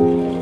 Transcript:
Música